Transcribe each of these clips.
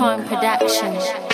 Horn Production.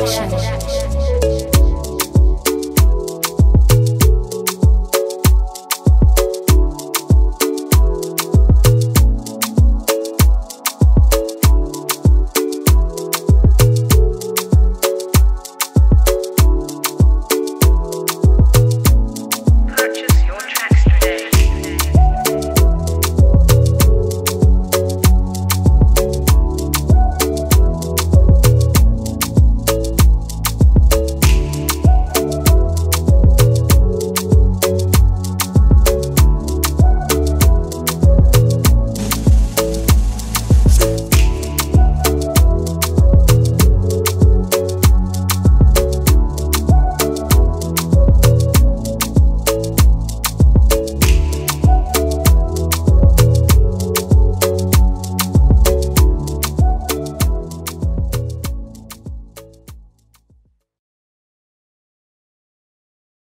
action.